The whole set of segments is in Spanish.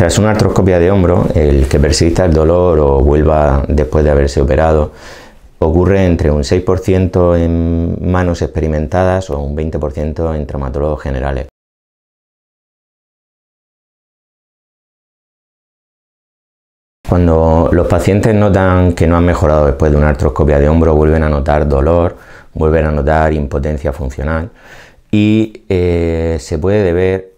Tras una artroscopia de hombro, el que persista el dolor o vuelva después de haberse operado ocurre entre un 6% en manos experimentadas o un 20% en traumatólogos generales. Cuando los pacientes notan que no han mejorado después de una artroscopia de hombro, vuelven a notar dolor, vuelven a notar impotencia funcional y eh, se puede deber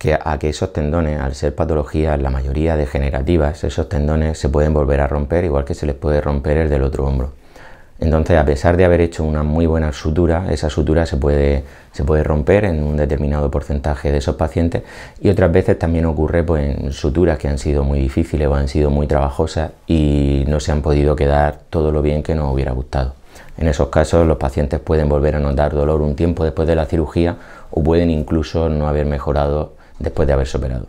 que a que esos tendones, al ser patologías, la mayoría degenerativas, esos tendones se pueden volver a romper, igual que se les puede romper el del otro hombro. Entonces, a pesar de haber hecho una muy buena sutura, esa sutura se puede, se puede romper en un determinado porcentaje de esos pacientes y otras veces también ocurre pues, en suturas que han sido muy difíciles o han sido muy trabajosas y no se han podido quedar todo lo bien que nos hubiera gustado. En esos casos los pacientes pueden volver a notar dolor un tiempo después de la cirugía o pueden incluso no haber mejorado después de haberse operado.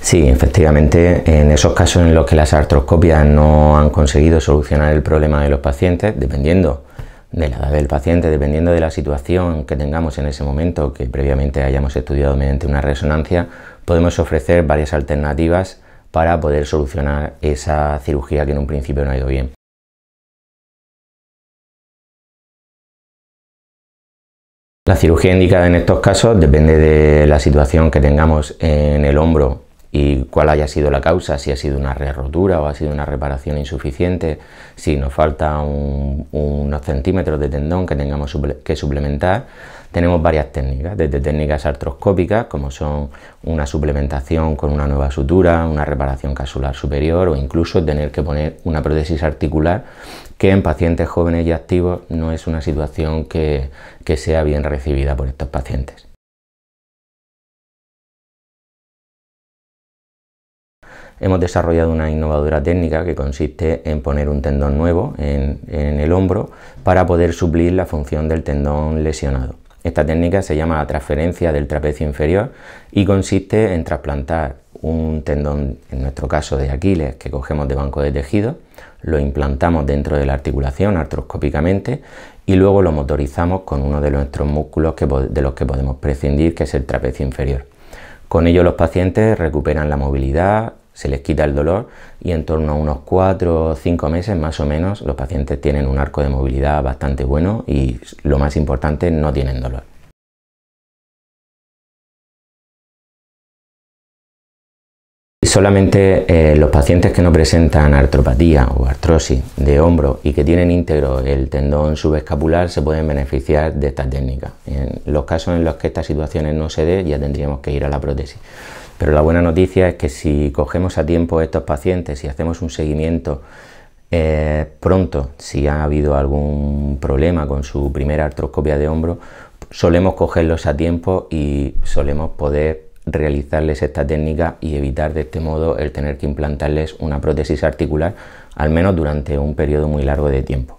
Sí, efectivamente, en esos casos en los que las artroscopias no han conseguido solucionar el problema de los pacientes, dependiendo de la edad del paciente, dependiendo de la situación que tengamos en ese momento, que previamente hayamos estudiado mediante una resonancia, podemos ofrecer varias alternativas para poder solucionar esa cirugía que en un principio no ha ido bien. La cirugía indicada en estos casos depende de la situación que tengamos en el hombro y cuál haya sido la causa, si ha sido una re-rotura o ha sido una reparación insuficiente, si nos falta unos centímetros de tendón que tengamos que suplementar. Tenemos varias técnicas, desde técnicas artroscópicas, como son una suplementación con una nueva sutura, una reparación casular superior o incluso tener que poner una prótesis articular que en pacientes jóvenes y activos no es una situación que, sea bien recibida por estos pacientes. Hemos desarrollado una innovadora técnica que consiste en poner un tendón nuevo en, el hombro para poder suplir la función del tendón lesionado. Esta técnica se llama la transferencia del trapecio inferior y consiste en trasplantar un tendón, en nuestro caso de Aquiles, que cogemos de banco de tejido, lo implantamos dentro de la articulación artroscópicamente y luego lo motorizamos con uno de nuestros músculos de los que podemos prescindir, que es el trapecio inferior. Con ello los pacientes recuperan la movilidad, se les quita el dolor y en torno a unos 4 o 5 meses más o menos los pacientes tienen un arco de movilidad bastante bueno y lo más importante no tienen dolor. Solamente eh, los pacientes que no presentan artropatía o artrosis de hombro y que tienen íntegro el tendón subescapular se pueden beneficiar de esta técnica. En los casos en los que estas situaciones no se den ya tendríamos que ir a la prótesis. Pero la buena noticia es que si cogemos a tiempo estos pacientes y hacemos un seguimiento eh, pronto, si ha habido algún problema con su primera artroscopia de hombro, solemos cogerlos a tiempo y solemos poder realizarles esta técnica y evitar de este modo el tener que implantarles una prótesis articular al menos durante un periodo muy largo de tiempo.